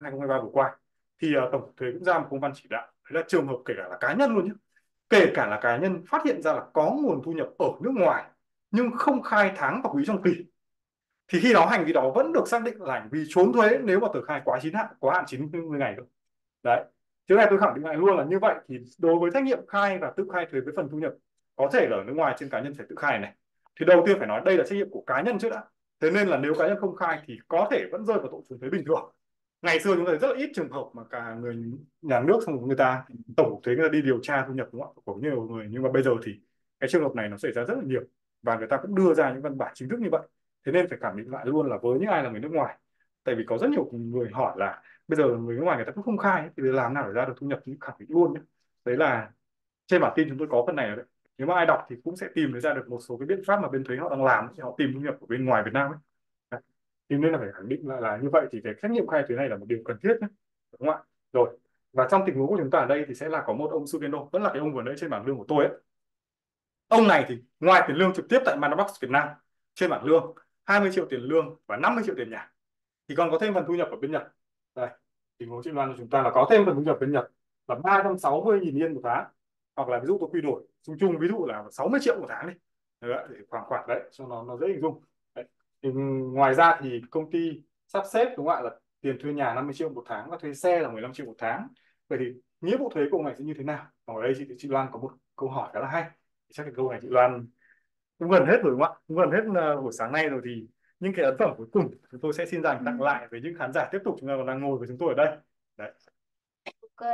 2023 vừa qua. Thì uh, tổng cục thuế cũng ra một công văn chỉ đạo đấy là trường hợp kể cả là cá nhân luôn nhé kể cả là cá nhân phát hiện ra là có nguồn thu nhập ở nước ngoài nhưng không khai tháng và quý trong kỳ. Thì khi đó hành vi đó vẫn được xác định là hành vi trốn thuế nếu mà tờ khai quá chín hạn quá hạn 90 ngày rồi. đấy. Chứ này tôi khẳng định lại luôn là như vậy thì đối với trách nhiệm khai và tự khai thuế với phần thu nhập có thể là ở nước ngoài trên cá nhân phải tự khai này. Thì đầu tiên phải nói đây là trách nhiệm của cá nhân trước đã. Thế nên là nếu cá nhân không khai thì có thể vẫn rơi vào tội trốn thuế bình thường ngày xưa chúng ta rất là ít trường hợp mà cả người nhà nước xong người ta tổng cục thuế người ta đi điều tra thu nhập, đúng không ạ? Của nhiều người. Nhưng mà bây giờ thì cái trường hợp này nó xảy ra rất là nhiều và người ta cũng đưa ra những văn bản chính thức như vậy. Thế nên phải khẳng định lại luôn là với những ai là người nước ngoài, tại vì có rất nhiều người hỏi là bây giờ người nước ngoài người ta cũng không khai thì làm nào để ra được thu nhập thì khẳng định luôn nhé đấy là trên bản tin chúng tôi có phần này đấy. Nếu mà ai đọc thì cũng sẽ tìm ra được một số cái biện pháp mà bên thuế họ đang làm thì họ tìm thu nhập của bên ngoài Việt Nam ấy thì nên là phải khẳng định lại là như vậy thì cái trách nhiệm khai thuế này là một điều cần thiết nhé, đúng không ạ? Rồi, và trong tình huống của chúng ta ở đây thì sẽ là có một ông Sugeno, vẫn là cái ông vừa nãy trên bảng lương của tôi ấy. Ông này thì ngoài tiền lương trực tiếp tại Manabox Việt Nam, trên bảng lương 20 triệu tiền lương và 50 triệu tiền nhà, thì còn có thêm phần thu nhập ở bên Nhật. Đây, tình huống trên loan của chúng ta là có thêm phần thu nhập bên Nhật là 360.000 yên một tháng, hoặc là ví dụ tôi quy đổi, chung chung ví dụ là 60 triệu một tháng đi. Để khoảng khoảng đấy cho nó nó dễ hình dung. Thì ngoài ra thì công ty sắp xếp đúng không ạ? Là tiền thuê nhà 50 triệu một tháng và thuê xe là 15 triệu một tháng. Vậy thì nghĩa vụ thuế của ông này sẽ như thế nào? Ở đây chị, chị Loan có một câu hỏi khá là hay. Chắc cái câu này chị Loan cũng gần hết rồi đúng không ạ? Cũng gần hết uh, buổi sáng nay rồi thì những cái ấn phẩm cuối cùng chúng tôi sẽ xin dành tặng lại với những khán giả tiếp tục chúng ta còn đang ngồi với chúng tôi ở đây. Đấy. Ok.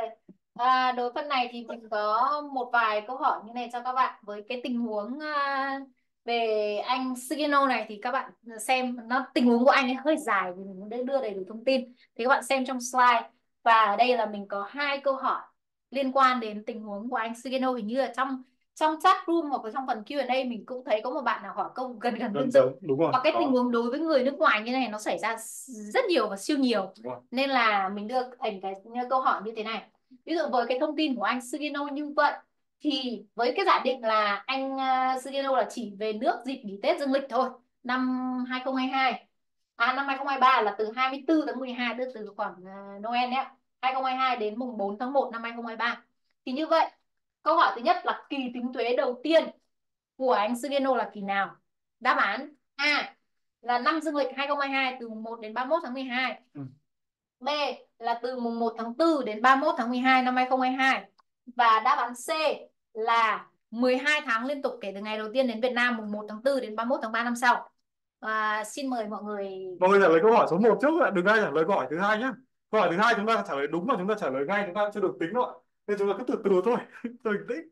À, đối phần này thì mình có một vài câu hỏi như này cho các bạn với cái tình huống uh, về anh Sugino này thì các bạn xem nó tình huống của anh ấy hơi dài vì mình muốn đưa đầy đủ thông tin. Thì các bạn xem trong slide. Và ở đây là mình có hai câu hỏi liên quan đến tình huống của anh Sugino hình như là trong trong chat room hoặc là trong phần Q&A mình cũng thấy có một bạn nào hỏi câu gần gần tương tự đúng rồi, và cái tình huống đối với người nước ngoài như này nó xảy ra rất nhiều và siêu nhiều. Nên là mình đưa ảnh cái câu hỏi như thế này. Ví dụ với cái thông tin của anh Sugino như vậy thì với cái giả định là anh uh, Sugino là chỉ về nước dịp nghỉ Tết dương lịch thôi năm 2022 à năm 2023 là từ 24 tháng 12 tức từ khoảng uh, Noel nhé 2022 đến mùng 4 tháng 1 năm 2023 thì như vậy Câu hỏi thứ nhất là kỳ tính thuế đầu tiên của anh Sugeno là kỳ nào? Đáp án A là năm dương lịch 2022 từ mùng 1 đến 31 tháng 12. Ừ. B là từ mùng 1 tháng 4 đến 31 tháng 12 năm 2022. Và đáp án C là 12 tháng liên tục kể từ ngày đầu tiên đến Việt Nam mùng 1 tháng 4 đến 31 tháng 3 năm sau. À, xin mời mọi người. Mọi người trả lời câu hỏi số 1 trước ạ, đừng ai trả lời câu hỏi thứ hai nhé. Câu hỏi thứ hai chúng ta trả lời đúng mà chúng ta trả lời ngay chúng ta chưa được tính đâu ạ. Nên chúng ta cứ từ từ thôi. Bình tĩnh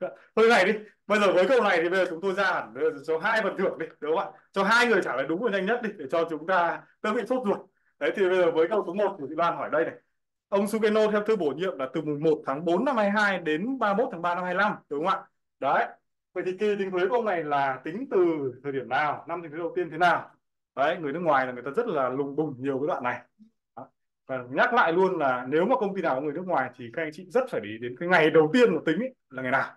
dạ. thôi này đi. Bây giờ với câu này thì bây giờ chúng tôi ra hẳn cho hai phần thưởng đi đúng không ạ? Cho hai người trả lời đúng và nhanh nhất đi để cho chúng ta đỡ bị sốt ruột. Đấy thì bây giờ với câu số 1 của chị Loan hỏi đây này ông Sugeno theo thư bổ nhiệm là từ mùng 1 tháng 4 năm 22 đến 31 tháng 3 năm 25 đúng không ạ? Đấy. Vậy thì kỳ tính thuế của ông này là tính từ thời điểm nào năm tính thuế đầu tiên thế nào? Đấy người nước ngoài là người ta rất là lùng bùng nhiều cái đoạn này. Và nhắc lại luôn là nếu mà công ty nào có người nước ngoài thì các anh chị rất phải để ý đến cái ngày đầu tiên của tính ấy, là ngày nào.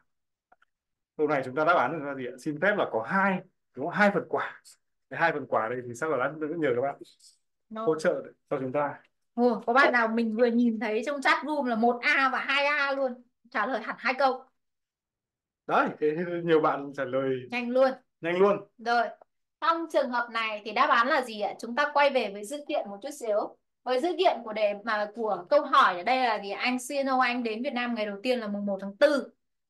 Câu này chúng ta đáp án được ra gì ạ? Xin phép là có hai đúng không? hai phần quả cái hai phần quả đây thì sao là lát nữa nhờ các bạn no. hỗ trợ cho chúng ta Ồ, có bạn nào mình vừa nhìn thấy trong chat room là một A và hai A luôn? Trả lời hẳn hai câu. Đấy nhiều bạn trả lời nhanh luôn. nhanh luôn. Rồi trong trường hợp này thì đáp án là gì ạ? Chúng ta quay về với dữ kiện một chút xíu. Với dữ kiện của đề mà của câu hỏi ở đây là gì? Anh CNO anh đến Việt Nam ngày đầu tiên là mùng 1 tháng 4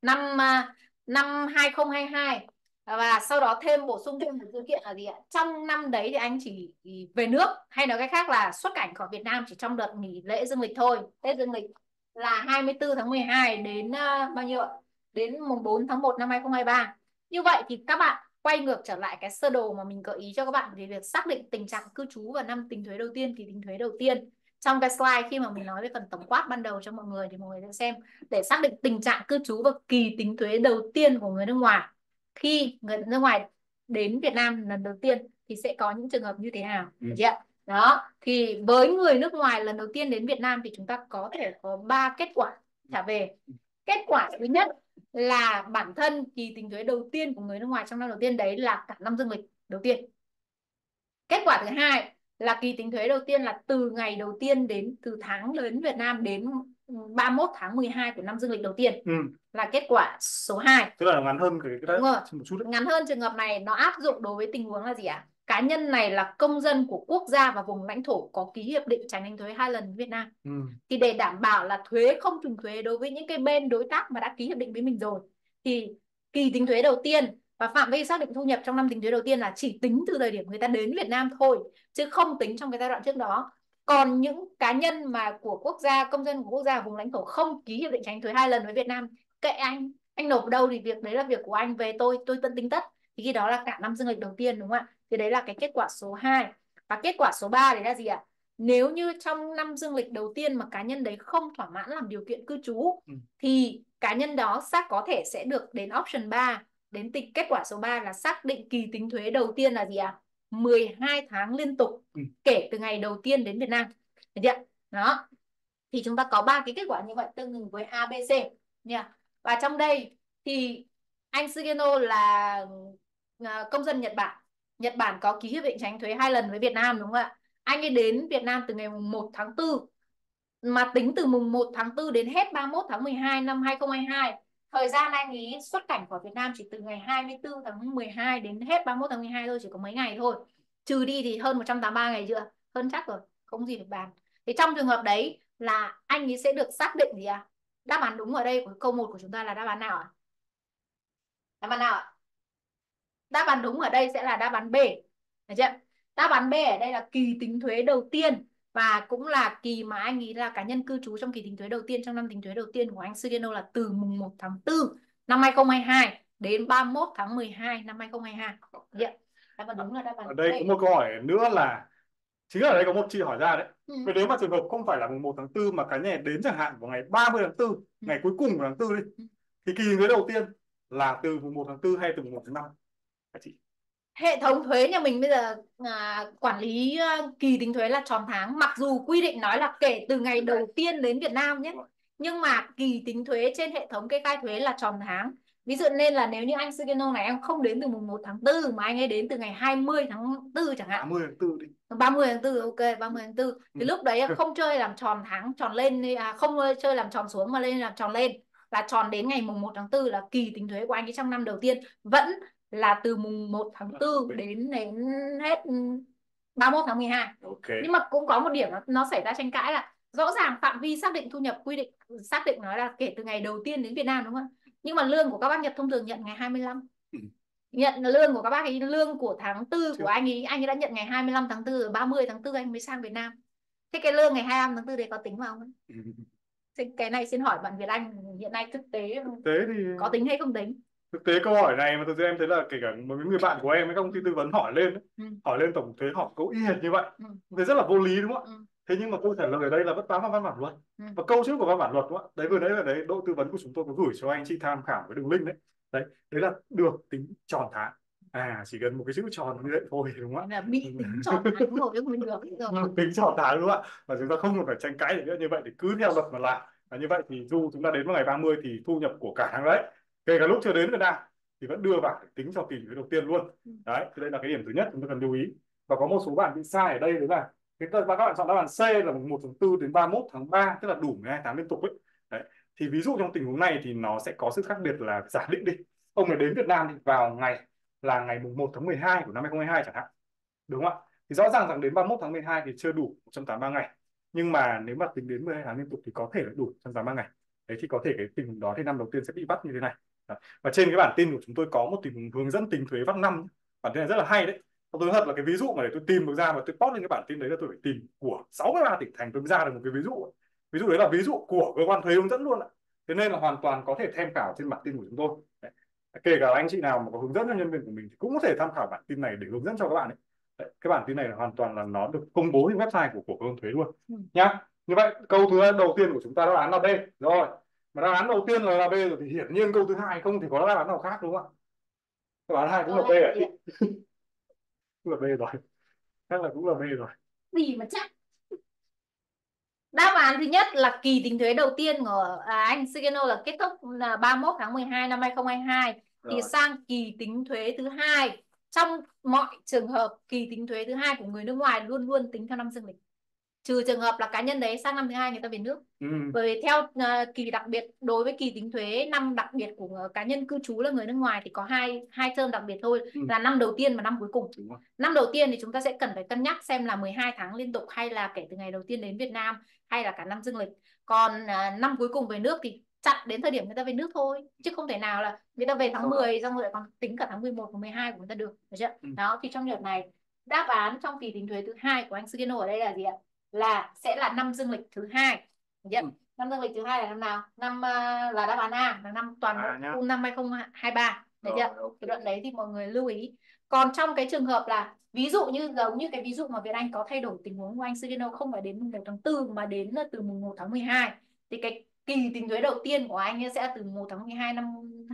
năm à, năm 2022 và sau đó thêm bổ sung thêm một dữ kiện là gì ạ? Trong năm đấy thì anh chỉ về nước hay nói cách khác là xuất cảnh khỏi Việt Nam chỉ trong đợt nghỉ lễ dương lịch thôi Tết dương lịch là 24 tháng 12 đến uh, bao nhiêu ạ? Đến mùng 4 tháng 1 năm 2023 như vậy thì các bạn quay ngược trở lại cái sơ đồ mà mình gợi ý cho các bạn về việc xác định tình trạng cư trú và năm tính thuế đầu tiên kỳ tính thuế đầu tiên. Trong cái slide khi mà mình nói về phần tổng quát ban đầu cho mọi người thì mọi người sẽ xem để xác định tình trạng cư trú và kỳ tính thuế đầu tiên của người nước ngoài khi người nước ngoài đến Việt Nam lần đầu tiên thì sẽ có những trường hợp như thế nào ừ. Chị ạ? đó thì với người nước ngoài lần đầu tiên đến Việt Nam thì chúng ta có thể có ba kết quả trả về kết quả thứ nhất là bản thân kỳ tính thuế đầu tiên của người nước ngoài trong năm đầu tiên đấy là cả năm dương lịch đầu tiên kết quả thứ hai là kỳ tính thuế đầu tiên là từ ngày đầu tiên đến từ tháng đến Việt Nam đến 31 tháng 12 của năm dương lịch đầu tiên ừ. là kết quả số 2 tức là ngắn hơn cái, cái Đúng rồi. một chút đấy. ngắn hơn trường hợp này nó áp dụng đối với tình huống là gì ạ cá nhân này là công dân của quốc gia và vùng lãnh thổ có ký hiệp định tránh đánh thuế hai lần với Việt Nam ừ. thì để đảm bảo là thuế không trùng thuế đối với những cái bên đối tác mà đã ký hiệp định với mình rồi thì kỳ tính thuế đầu tiên và phạm vi xác định thu nhập trong năm tính thuế đầu tiên là chỉ tính từ thời điểm người ta đến Việt Nam thôi chứ không tính trong cái giai đoạn trước đó còn những cá nhân mà của quốc gia công dân của quốc gia vùng lãnh thổ không ký hiệp định tránh thuế hai lần với Việt Nam kệ anh anh nộp đâu thì việc đấy là việc của anh về tôi tôi tận tính tất thì khi đó là cả năm dương lịch đầu tiên đúng không ạ thì đấy là cái kết quả số 2 và kết quả số 3 đấy là gì ạ nếu như trong năm dương lịch đầu tiên mà cá nhân đấy không thỏa mãn làm điều kiện cư trú ừ. thì cá nhân đó xác có thể sẽ được đến option 3 đến tịch kết quả số 3 là xác định kỳ tính thuế đầu tiên là gì ạ? À? 12 tháng liên tục ừ. kể từ ngày đầu tiên đến Việt Nam. Được chưa? Đó. Thì chúng ta có ba cái kết quả như vậy tương ứng với ABC nha. Và trong đây thì anh Sugeno là à, công dân Nhật Bản. Nhật Bản có ký hiệp định tránh thuế hai lần với Việt Nam đúng không ạ? Anh ấy đến Việt Nam từ ngày 1 tháng 4 mà tính từ mùng 1 tháng 4 đến hết 31 tháng 12 năm 2022 Thời gian anh ấy xuất cảnh khỏi Việt Nam chỉ từ ngày 24 tháng 12 đến hết 31 tháng 12 thôi, chỉ có mấy ngày thôi. Trừ đi thì hơn 183 ngày chưa? Hơn chắc rồi, không gì phải bàn. Thì trong trường hợp đấy là anh ấy sẽ được xác định gì à? Đáp án đúng ở đây của câu 1 của chúng ta là đáp án nào ạ? À? Đáp án nào ạ? À? Đáp án đúng ở đây sẽ là đáp án B. Được chưa? Đáp án B ở đây là kỳ tính thuế đầu tiên và cũng là kỳ mà anh nghĩ là cá nhân cư trú trong kỳ tính thuế đầu tiên trong năm tính thuế đầu tiên của anh Sugeno là từ mùng 1 tháng 4 năm 2022 đến 31 tháng 12 năm 2022. Yeah. Đáp án đúng là đáp án Ở đây có một câu hỏi nữa là chính là đây có một chị hỏi ra đấy. Ừ. Nếu mà trường hợp không phải là mùng 1 tháng 4 mà cá nhân đến chẳng hạn vào ngày 30 tháng 4, ừ. ngày cuối cùng của tháng 4 đi. Ừ. Thì kỳ thuế đầu tiên là từ mùng 1 tháng 4 hay từ mùng 1 tháng 5? Các chị hệ thống thuế nhà mình bây giờ à, quản lý uh, kỳ tính thuế là tròn tháng. Mặc dù quy định nói là kể từ ngày đầu tiên đến Việt Nam nhé nhưng mà kỳ tính thuế trên hệ thống kê khai thuế là tròn tháng. Ví dụ nên là nếu như anh Sugeno này em không đến từ mùng 1 tháng 4 mà anh ấy đến từ ngày 20 tháng 4 chẳng hạn. 30 tháng 4 đi. 30 tháng 4 ok 30 tháng 4 thì ừ. lúc đấy không chơi làm tròn tháng tròn lên à, không chơi làm tròn xuống mà lên làm tròn lên. Là tròn đến ngày mùng 1 tháng 4 là kỳ tính thuế của anh ấy trong năm đầu tiên. Vẫn là từ mùng 1 tháng 4 đến đến hết 31 tháng 12. Okay. Nhưng mà cũng có một điểm nó, nó xảy ra tranh cãi là rõ ràng phạm vi xác định thu nhập quy định xác định nói là kể từ ngày đầu tiên đến Việt Nam đúng không? Nhưng mà lương của các bác Nhật thông thường nhận ngày 25. Ừ. Nhận lương của các bác ấy lương của tháng 4 của anh ấy anh ấy đã nhận ngày 25 tháng 4 rồi 30 tháng 4 anh mới sang Việt Nam. Thế cái lương ngày 25 tháng 4 đấy có tính vào không? Ừ. Cái này xin hỏi bạn Việt Anh hiện nay thực tế, thực tế thì có tính hay không tính? Thực tế câu hỏi này mà thực sự em thấy là kể cả một người bạn của em ấy công ty tư vấn hỏi lên ừ. hỏi lên tổng thuế họ cũng y hệt như vậy. Ừ. thế rất là vô lý đúng không ạ? Ừ. thế nhưng mà câu trả lời ở đây là vẫn bám vào văn bản luật. Ừ. và câu chữ của văn bản luật đúng không ạ? Đấy vừa đấy là đấy đội tư vấn của chúng tôi có gửi cho anh chị tham khảo cái đường link đấy. Đấy đấy là được tính tròn tháng. À chỉ cần một cái chữ tròn như vậy thôi đúng không ạ? Là bị tính tròn tháng rồi chứ mình được tính tròn tháng đúng không ạ? Và chúng ta không cần phải tranh cãi gì nữa như vậy thì cứ theo luật mà làm. Và như vậy thì dù chúng ta đến vào ngày 30 thì thu nhập của cả tháng đấy kể cả lúc chưa đến Việt Nam thì vẫn đưa vào để tính cho kỳ thuế đầu tiên luôn. Đấy, thì đây là cái điểm thứ nhất chúng ta cần lưu ý. Và có một số bạn bị sai ở đây đấy là cái các bạn chọn đáp án C là 1 tháng 4 đến 31 tháng 3 tức là đủ 12 tháng liên tục ấy. Đấy, thì ví dụ trong tình huống này thì nó sẽ có sự khác biệt là giả định đi. Ông này đến Việt Nam thì vào ngày, là ngày mùng 1 tháng 12 của năm 2022 chẳng hạn. Đúng không ạ? Thì rõ ràng rằng đến 31 tháng 12 thì chưa đủ 183 ngày. Nhưng mà nếu mà tính đến 12 tháng liên tục thì có thể là đủ 183 ngày. Đấy, thì có thể cái tình huống đó thì năm đầu tiên sẽ bị bắt như thế này và trên cái bản tin của chúng tôi có một tình hướng dẫn tính thuế vắt năm bản tin này rất là hay đấy. Tôi thật là cái ví dụ mà để tôi tìm được ra và tôi post lên cái bản tin đấy là tôi phải tìm của 63 tỉnh thành tôi mới ra được một cái ví dụ ví dụ đấy là ví dụ của cơ quan thuế hướng dẫn luôn ạ. Thế nên là hoàn toàn có thể tham khảo trên bản tin của chúng tôi. Đấy. kể cả anh chị nào mà có hướng dẫn cho nhân viên của mình thì cũng có thể tham khảo bản tin này để hướng dẫn cho các bạn ấy. Đấy. cái bản tin này là hoàn toàn là nó được công bố trên website của của cơ quan thuế luôn ừ. nhá. Như vậy câu thứ đầu tiên của chúng ta đáp án là B rồi mà đáp án đầu tiên là, là B rồi thì hiển nhiên câu thứ hai không thể có đáp án nào khác đúng không ạ? Đáp án hai cũng là B ạ. cũng là B rồi. Chắc là cũng là B rồi. Gì mà chắc? Đáp án thứ nhất là kỳ tính thuế đầu tiên của à, anh Sugeno là kết thúc là 31 tháng 12 năm 2022 rồi. thì sang kỳ tính thuế thứ hai trong mọi trường hợp kỳ tính thuế thứ hai của người nước ngoài luôn luôn tính theo năm dương lịch trừ trường hợp là cá nhân đấy sang năm thứ hai người ta về nước ừ. bởi vì theo uh, kỳ đặc biệt đối với kỳ tính thuế năm đặc biệt của cá nhân cư trú là người nước ngoài thì có hai hai term đặc biệt thôi ừ. là năm đầu tiên và năm cuối cùng năm đầu tiên thì chúng ta sẽ cần phải cân nhắc xem là 12 tháng liên tục hay là kể từ ngày đầu tiên đến Việt Nam hay là cả năm dương lịch còn uh, năm cuối cùng về nước thì chặn đến thời điểm người ta về nước thôi chứ không thể nào là người ta về tháng 10 xong rồi lại còn tính cả tháng 11 và 12 của người ta được được chưa? Ừ. đó thì trong đợt này đáp án trong kỳ tính thuế thứ hai của anh Sugino ở đây là gì ạ là sẽ là năm dương lịch thứ hai. Chưa? Ừ. năm dương lịch thứ hai là năm nào? Năm uh, là đáp án A là năm toàn à, bộ năm 2023 được chưa? okay. cái đoạn đấy thì mọi người lưu ý. Còn trong cái trường hợp là ví dụ như giống như cái ví dụ mà Việt Anh có thay đổi tình huống của anh Sugino không phải đến mùng 1 tháng 4 mà đến từ mùng 1 tháng 12 thì cái kỳ tính thuế đầu tiên của anh sẽ là từ 1 tháng 12 năm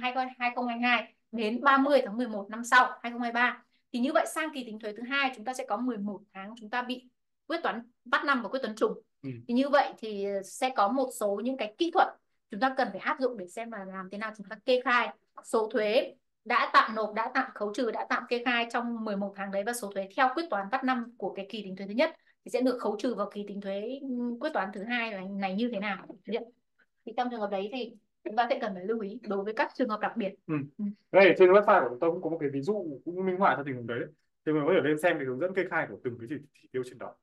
2022 đến 30 tháng 11 năm sau 2023 thì như vậy sang kỳ tính thuế thứ hai chúng ta sẽ có 11 tháng chúng ta bị quyết toán bắt năm và quyết toán trùng ừ. thì như vậy thì sẽ có một số những cái kỹ thuật chúng ta cần phải áp dụng để xem là làm thế nào chúng ta kê khai số thuế đã tạm nộp đã tạm khấu trừ đã tạm kê khai trong 11 tháng đấy và số thuế theo quyết toán bắt năm của cái kỳ tính thuế thứ nhất thì sẽ được khấu trừ vào kỳ tính thuế quyết toán thứ hai này, này như thế nào thì trong trường hợp đấy thì chúng ta sẽ cần phải lưu ý đối với các trường hợp đặc biệt ừ. ừ. đây trên website của tôi cũng có một cái ví dụ cũng minh họa cho tình huống đấy thì mình có thể lên xem cái hướng dẫn kê khai của từng cái chỉ tiêu trên đó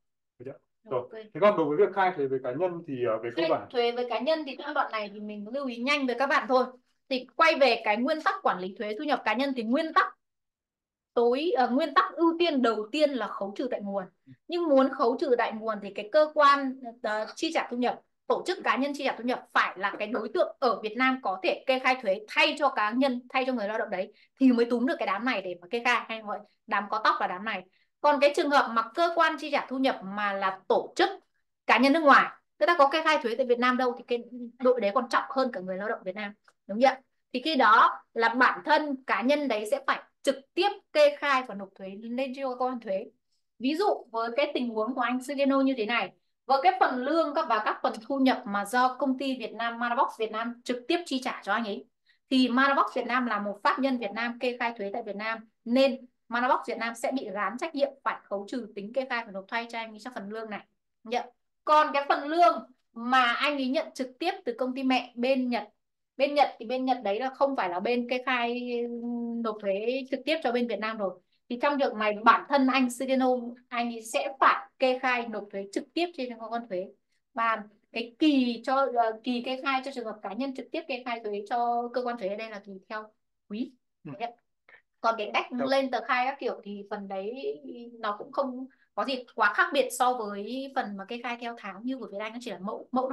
được rồi okay. thế còn đối với việc khai thuế với cá nhân thì uh, về cơ bản? thuế với cá nhân thì trong đoạn này thì mình lưu ý nhanh với các bạn thôi. Thì quay về cái nguyên tắc quản lý thuế thu nhập cá nhân thì nguyên tắc tối uh, nguyên tắc ưu tiên đầu tiên là khấu trừ tại nguồn. Nhưng muốn khấu trừ tại nguồn thì cái cơ quan uh, chi trả thu nhập tổ chức cá nhân chi trả thu nhập phải là cái đối tượng ở Việt Nam có thể kê khai thuế thay cho cá nhân thay cho người lao động đấy thì mới túm được cái đám này để mà kê khai. Hay gọi đám có tóc là đám này còn cái trường hợp mà cơ quan chi trả thu nhập mà là tổ chức cá nhân nước ngoài, người ta có kê khai thuế tại Việt Nam đâu thì cái đội đấy còn trọng hơn cả người lao động Việt Nam, đúng không ạ? Thì khi đó là bản thân cá nhân đấy sẽ phải trực tiếp kê khai và nộp thuế lên cho cơ quan thuế. Ví dụ với cái tình huống của anh Sugeno như thế này, với cái phần lương và các phần thu nhập mà do công ty Việt Nam, Marabox Việt Nam trực tiếp chi trả cho anh ấy, thì Marabox Việt Nam là một pháp nhân Việt Nam kê khai thuế tại Việt Nam, nên Manabox Việt Nam sẽ bị gán trách nhiệm phải khấu trừ tính kê khai và nộp thay cho anh ấy cho phần lương này. Nhận. Còn cái phần lương mà anh ấy nhận trực tiếp từ công ty mẹ bên Nhật bên Nhật thì bên Nhật đấy là không phải là bên kê khai nộp thuế trực tiếp cho bên Việt Nam rồi. Thì trong trường này bản thân anh Sugeno anh sẽ phải kê khai nộp thuế trực tiếp trên cơ quan thuế. Và cái kỳ cho uh, kỳ kê khai cho trường hợp cá nhân trực tiếp kê khai thuế cho cơ quan thuế ở đây là tùy theo quý. Ừ. còn cái cách lên tờ khai các kiểu thì phần đấy nó cũng không có gì quá khác biệt so với phần mà kê khai theo tháng như của Việt Anh nó chỉ là mẫu mẫu